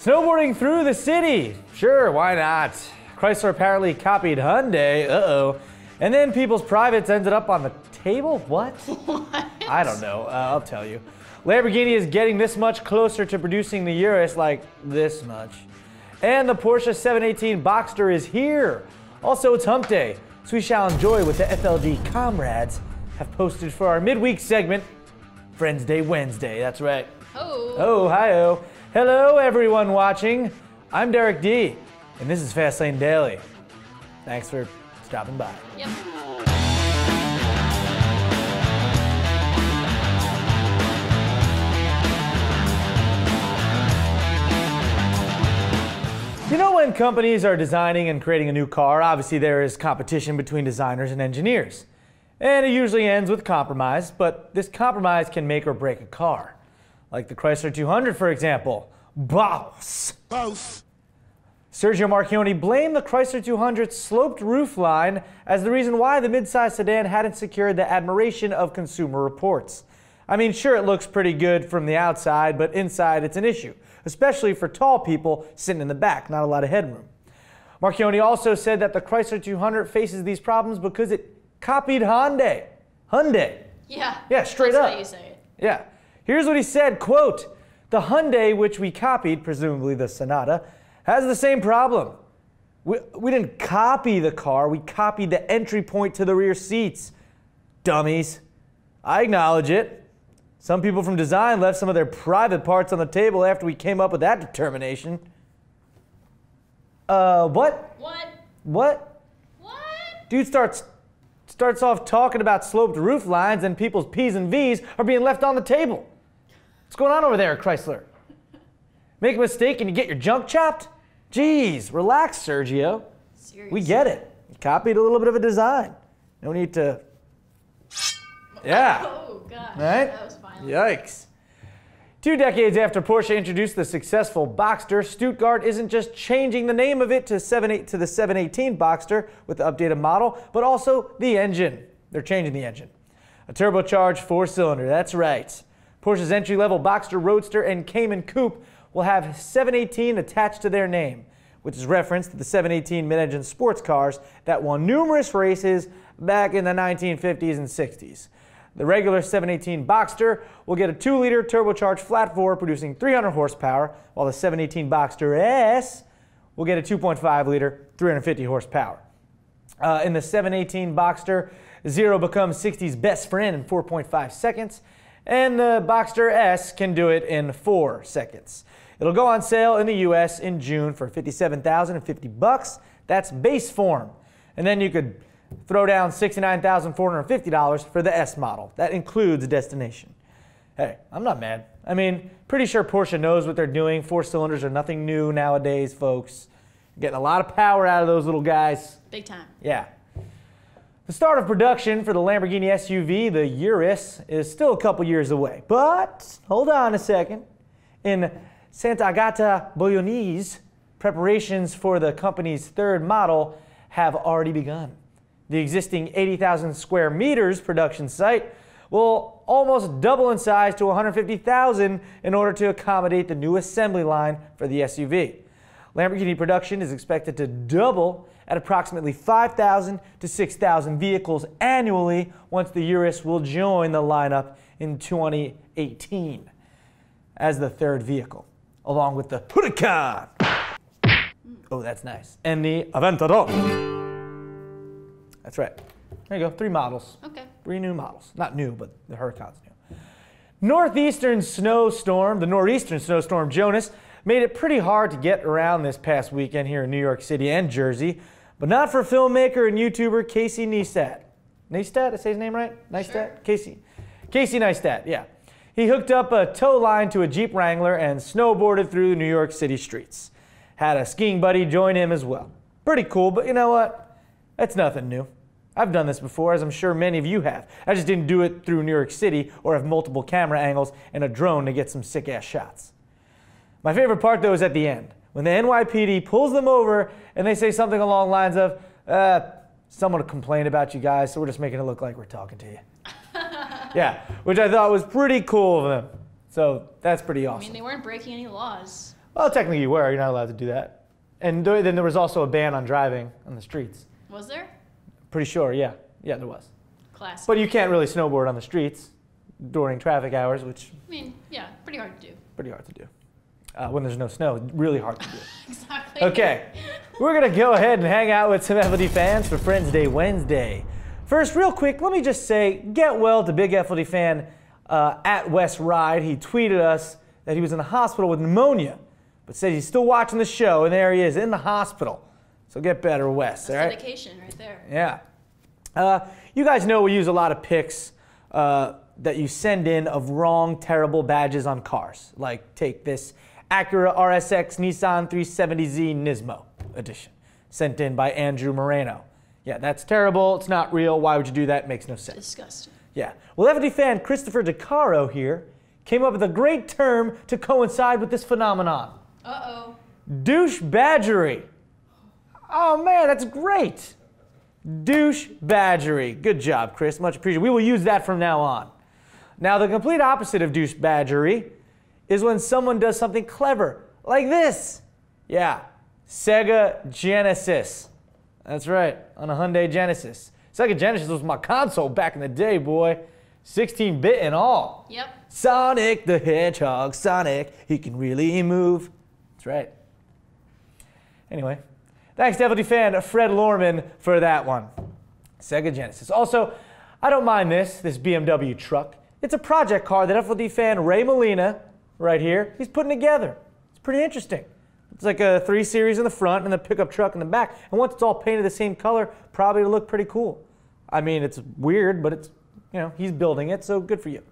Snowboarding through the city. Sure, why not? Chrysler apparently copied Hyundai. Uh oh. And then people's privates ended up on the table? What? What? I don't know. Uh, I'll tell you. Lamborghini is getting this much closer to producing the Urus, like this much. And the Porsche 718 Boxster is here. Also, it's hump day, so we shall enjoy what the FLD comrades have posted for our midweek segment, Friends Day Wednesday. That's right. Oh. Oh, hi oh. Hello, everyone watching. I'm Derek D, and this is Fastlane Daily. Thanks for stopping by. Yep. You know, when companies are designing and creating a new car, obviously there is competition between designers and engineers. And it usually ends with compromise, but this compromise can make or break a car. Like the Chrysler 200, for example. Boss! Both. Sergio Marchionne blamed the Chrysler 200's sloped roofline as the reason why the midsize sedan hadn't secured the admiration of consumer reports. I mean, sure, it looks pretty good from the outside, but inside it's an issue, especially for tall people sitting in the back, not a lot of headroom. Marchionne also said that the Chrysler 200 faces these problems because it copied Hyundai. Hyundai. Yeah. Yeah, straight That's up. how you say it. Yeah. Here's what he said, quote, "The Hyundai which we copied, presumably the Sonata, has the same problem. We, we didn't copy the car, we copied the entry point to the rear seats. Dummies. I acknowledge it. Some people from design left some of their private parts on the table after we came up with that determination. Uh, what? What? What? What? Dude starts starts off talking about sloped roof lines and people's P's and V's are being left on the table. What's going on over there, Chrysler? Make a mistake and you get your junk chopped? Jeez, relax, Sergio. Seriously. We get it. You copied a little bit of a design. No need to. Yeah. Oh gosh. Right? That was violent. Yikes. Two decades after Porsche introduced the successful Boxster, Stuttgart isn't just changing the name of it to, 78 to the 718 Boxster with the updated model, but also the engine. They're changing the engine. A turbocharged four cylinder, that's right. Porsche's entry level Boxster Roadster and Cayman Coupe will have 718 attached to their name, which is reference to the 718 mid engine sports cars that won numerous races back in the 1950s and 60s. The regular 718 Boxster will get a 2 liter turbocharged flat four producing 300 horsepower, while the 718 Boxster S will get a 2.5 liter 350 horsepower. Uh, in the 718 Boxster, zero becomes 60's best friend in 4.5 seconds, and the Boxster S can do it in 4 seconds. It'll go on sale in the US in June for 57,050 bucks. That's base form. And then you could throw down $69,450 for the S model. That includes destination. Hey, I'm not mad. I mean, pretty sure Porsche knows what they're doing. Four cylinders are nothing new nowadays, folks. Getting a lot of power out of those little guys. Big time. Yeah. The start of production for the Lamborghini SUV, the Urus, is still a couple years away. But hold on a second. In Santa Agata Bolognese, preparations for the company's third model have already begun. The existing 80,000 square meters production site will almost double in size to 150,000 in order to accommodate the new assembly line for the SUV. Lamborghini production is expected to double at approximately 5,000 to 6,000 vehicles annually once the Urus will join the lineup in 2018 as the third vehicle, along with the Huracan. Oh, that's nice. And the Aventador. That's right. There you go, three models. Okay. Three new models. Not new, but the Huracan's new. Northeastern snowstorm, the northeastern snowstorm Jonas, made it pretty hard to get around this past weekend here in New York City and Jersey, but not for filmmaker and YouTuber Casey Neistat. Neistat, I say his name right? Neistat? Sure. Casey. Casey Neistat, yeah. He hooked up a tow line to a Jeep Wrangler and snowboarded through New York City streets. Had a skiing buddy join him as well. Pretty cool, but you know what? That's nothing new. I've done this before, as I'm sure many of you have. I just didn't do it through New York City or have multiple camera angles and a drone to get some sick ass shots. My favorite part though is at the end, when the NYPD pulls them over and they say something along the lines of, uh, someone complained about you guys, so we're just making it look like we're talking to you. yeah, which I thought was pretty cool of them. So that's pretty awesome. I mean, they weren't breaking any laws. Well, technically you were. You're not allowed to do that. And then there was also a ban on driving on the streets. Was there? Pretty sure, yeah. Yeah, there was. Classic. But you can't really snowboard on the streets during traffic hours, which I mean, yeah, pretty hard to do. pretty hard to do. Uh, when there's no snow, really hard to do. Exactly. Okay, we're gonna go ahead and hang out with some FLD fans for Friends Day Wednesday. First, real quick, let me just say, get well to big FLD fan uh, at West Ride. He tweeted us that he was in the hospital with pneumonia, but said he's still watching the show, and there he is in the hospital. So get better, Wes. That's all right? dedication right there. Yeah. Uh, you guys know we use a lot of pics uh, that you send in of wrong, terrible badges on cars. Like, take this Acura RSX Nissan 370Z Nismo edition, sent in by Andrew Moreno. Yeah, that's terrible. It's not real. Why would you do that? Makes no sense. Disgusting. Yeah. Well, FD fan Christopher DeCaro here came up with a great term to coincide with this phenomenon Uh oh. douche badgery. Oh man, that's great. Douche badgery. Good job, Chris. Much appreciated. We will use that from now on. Now, the complete opposite of douche badgery is when someone does something clever, like this. Yeah, Sega Genesis. That's right, on a Hyundai Genesis. Sega Genesis was my console back in the day, boy. 16 bit and all. Yep. Sonic the Hedgehog, Sonic, he can really move. That's right. Anyway, thanks to FLD fan Fred Lorman for that one. Sega Genesis. Also, I don't mind this, this BMW truck. It's a project car that FLD fan Ray Molina, right here, he's putting together. It's pretty interesting. It's like a 3 Series in the front and the pickup truck in the back. And once it's all painted the same color, probably it'll look pretty cool. I mean, it's weird, but it's, you know, he's building it, so good for you.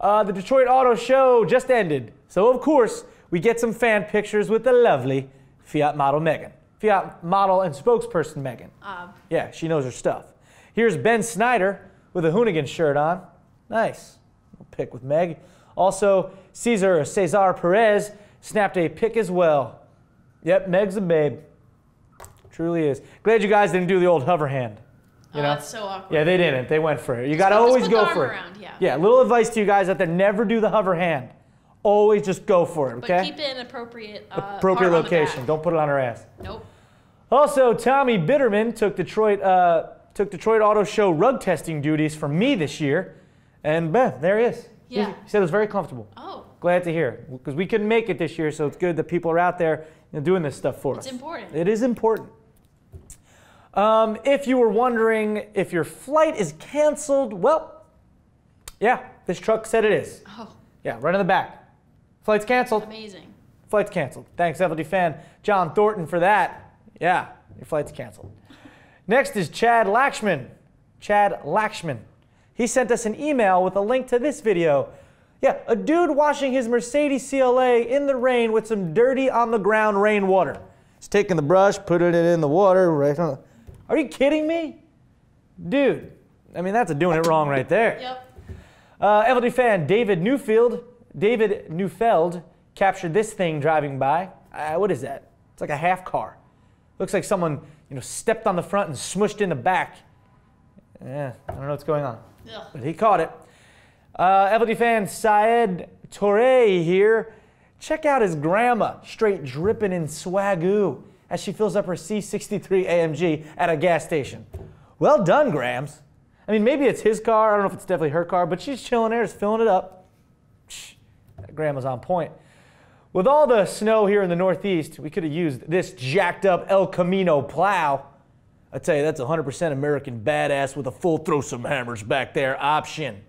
Uh, the Detroit Auto Show just ended. So, of course, we get some fan pictures with the lovely Fiat model Megan. Fiat model and spokesperson Megan. Uh, Yeah, she knows her stuff. Here's Ben Snyder with a Hoonigan shirt on. Nice. Little pick with Meg. Also, Cesar Cesar Perez snapped a pic as well. Yep, Meg's a babe. Truly is. Glad you guys didn't do the old hover hand. You oh, know? that's so awkward. Yeah, they didn't. They went for it. You got to always go arm for it. around, yeah. Yeah, little advice to you guys out there: never do the hover hand. Always just go for it. okay? But keep it in appropriate uh, Appropriate part on the location. Don't put it on her ass. Nope. Also, Tommy Bitterman took Detroit uh, took Detroit Auto Show rug testing duties from me this year, and ben, there he is. He- Yeah. He said it was very comfortable. Oh, Glad to hear because we couldn't make it this year, so it's good that people are out there you know, doing this stuff for it's us. It's important. It is important. Um, if you were wondering if your flight is canceled, well, yeah, this truck said it is. Oh, Yeah, right in the back. Flight's canceled. amazing. Flight's canceled. Thanks, FLD fan John Thornton, for that. Yeah, your flight's canceled. Next is Chad Lakshman. Chad Lakshman. He sent us an email with a link to this video. Yeah, a dude washing his Mercedes CLA in the rain with some dirty on the ground rainwater. He's taking the brush, putting it in the water right on. Are you kidding me? Dude, I mean, that's a doing it wrong right there. Yep. Uh, FLD fan David Newfield, David Newfeld captured this thing driving by. Uh, what is that? It's like a half car. Looks like someone you know stepped on the front and smushed in the back. Yeah, I don't know what's going on, But he caught it. Uh, FLD fan Syed Torre here. Check out his grandma, straight dripping in swagoo as she fills up her C63 AMG at a gas station. Well done, Grams. I mean, maybe it's his car. I don't know if it's definitely her car, but she's chilling there, just filling it up. Shh, grandma's on point. With all the snow here in the Northeast, we could have used this jacked up El Camino plow. I tell you, that's 100% American badass with a full throw some hammers back there option.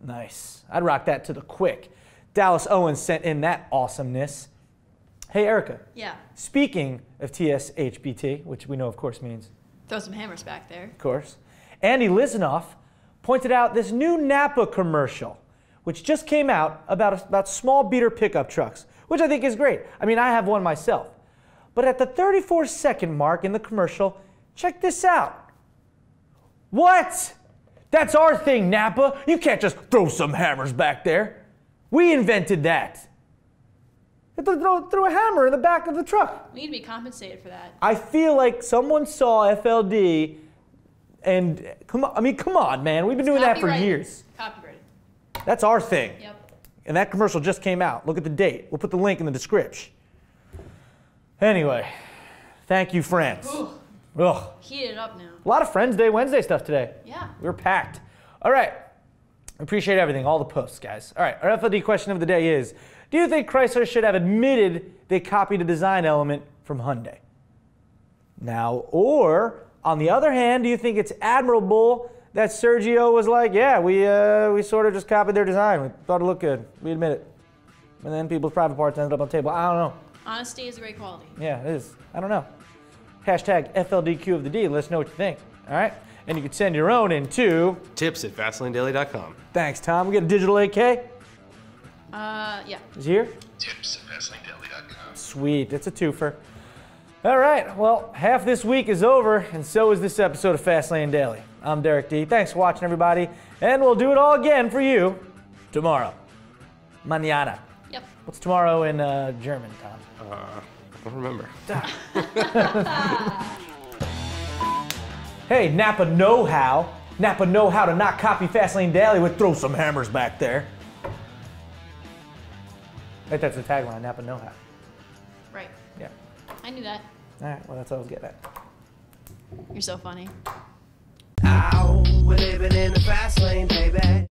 Nice. I'd rock that to the quick. Dallas Owens sent in that awesomeness. Hey, Erica, Yeah. speaking of TSHBT, which we know, of course, means Throw some hammers back there. of course. Andy Lizanoff pointed out this new Napa commercial, which just came out about, about small beater pickup trucks, which I think is great. I mean, I have one myself. But at the 34 second mark in the commercial, check this out. What? That's our thing, Napa. You can't just throw some hammers back there. We invented that. You have to Throw, throw a hammer in the back of the truck. We need to be compensated for that. I feel like someone saw FLD and come on, I mean, come on, man. We've been doing that for years. Copyrighted. That's our thing. Yep. And that commercial just came out. Look at the date. We'll put the link in the description. Anyway, thank you, friends. Ooh, Ugh. heated up now. A lot of Friends Day Wednesday stuff today. Yeah. We are packed. All right. Appreciate everything, all the posts, guys. All right, our FLD question of the day is Do you think Chrysler should have admitted they copied a design element from Hyundai? Now, or on the other hand, do you think it's admirable that Sergio was like, yeah, we, uh, we sort of just copied their design. We thought it looked good. We admit it. And then people's private parts ended up on the table. I don't know. Honesty is a great quality. Yeah, it is. I don't know. Hashtag FLDQ of the D. Let us know what you think. All right? And you can send your own in to. Tips at fastlanedaily.com. Thanks, Tom. We got a digital AK. Uh, yeah. Is he here? Tips at FastlingDaily.com. Sweet. It's a twofer. All right. Well, half this week is over, and so is this episode of Fastlane Daily. I'm Derek D. Thanks for watching, everybody. And we'll do it all again for you tomorrow. Mañana. Yep. What's tomorrow in uh, German, Tom? Uh, I don't remember. Hey, Napa Know How. Napa Know How to not copy Fastlane Daily with throw some hammers back there. I think that's the tagline, Napa Know How. Right. Yeah. I knew that. All right, well, that's all I was getting at. You're so funny. Ow, we're living in the fast lane, baby.